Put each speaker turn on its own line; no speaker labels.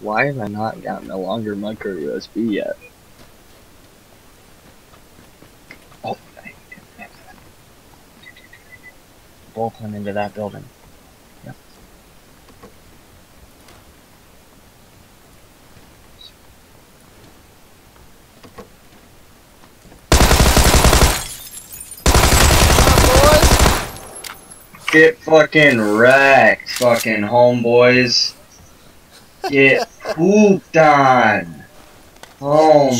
Why have I not gotten a longer micro USB yet? Oh, both went into that building. Yep. Get fucking wrecked, fucking homeboys. Get pooped on. Oh